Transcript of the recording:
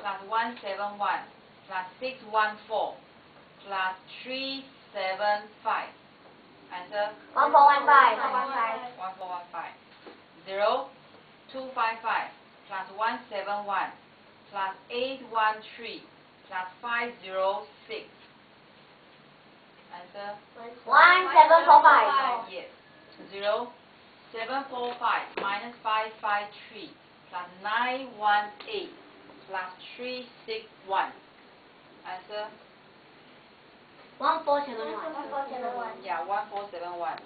plus 171 plus 614 plus 375. Answer 1415. 1415. 0, 255 plus 171 plus 813 plus 506. Answer 1745. Yes. 0, 745 minus 553 plus 918 plus 361. Answer? 1471. Yeah, 1471.